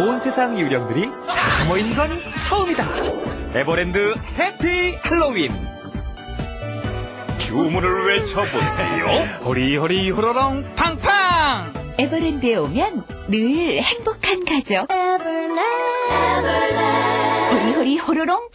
온 세상 유령들이 다 모인 건 처음이다. 에버랜드 해피 할로윈. 주문을 외쳐보세요. 호리호리 호로롱 팡팡 에버랜드에 오면 늘 행복한 가족. 호리호리 호로롱